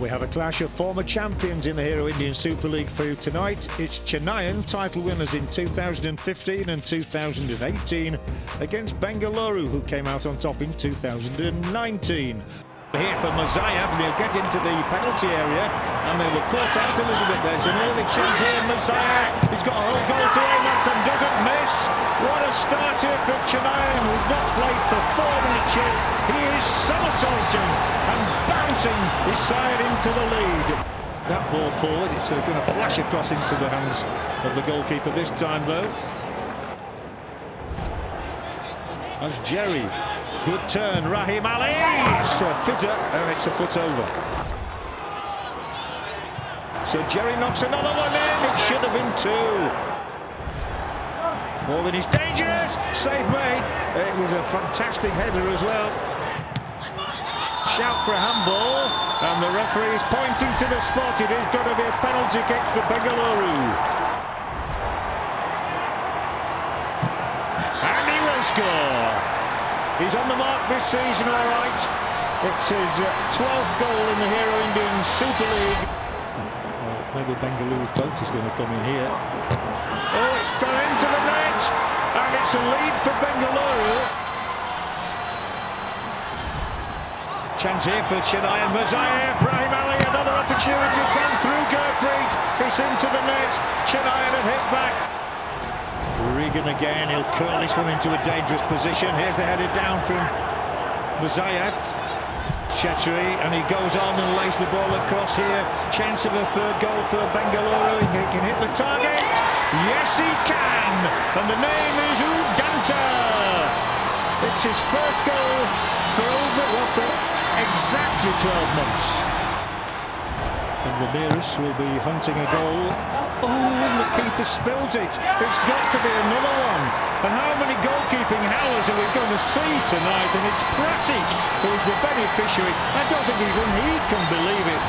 We have a clash of former champions in the Hero Indian Super League for tonight. It's Chennaiyin, title winners in 2015 and 2018, against Bengaluru, who came out on top in 2019. Here for Murzaev, and he'll get into the penalty area, and they were caught out a little bit. There's an early chance here, Murzaev, he's got a whole goal to aim at and doesn't miss. What a start here for Chennaiyin, who've not played for four minutes yet. He is somersaulting bouncing his side into the lead. That ball forward, it's uh, going to flash across into the hands of the goalkeeper this time, though. As Jerry Good turn, Rahim Ali. It's a fitter and it's a foot over. So Jerry knocks another one in. It should have been two. More than he's dangerous. Save made. It was a fantastic header as well. Shout for a handball. And the referee is pointing to the spot. It is going to be a penalty kick for Bengaluru. And he will score. He's on the mark this season, all right. It's his 12th uh, goal in the Hero Indian Super League. Well, maybe Bengaluru's boat is going to come in here. Oh, it's gone into the net, and it's a lead for Bengaluru. Chance here for Chennai and Murzaev, Rahim Ali, another opportunity, gone through Gurpreet, it's into the net, Chennai had hit back. Reagan again, he'll curl this one into a dangerous position. Here's the header down from Murzaev. Chhetri, and he goes on and lays the ball across here. Chance of a third goal for Bengaluru. He can hit the target. Yes, he can. And the name is Udanta. It's his first goal for over what, for exactly 12 months. And Ramirez will be hunting a goal Oh, oh the keeper spills it. It's got to be another one. And how many goalkeeping hours are we going to see tonight? And it's Pratik who is the beneficiary. I don't think even he can believe it.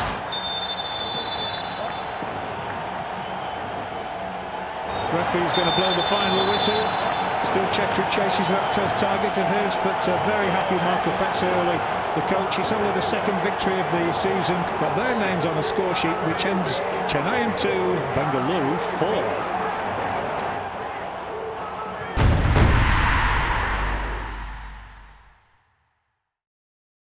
Referee's going to blow the final whistle. Still Chhetri chases that tough target of his, but uh, very happy Marco Pezzaiuoli, the coach. It's only the second victory of the season. but their names on a score sheet, which ends Chennaiyin 2, Bengaluru 4.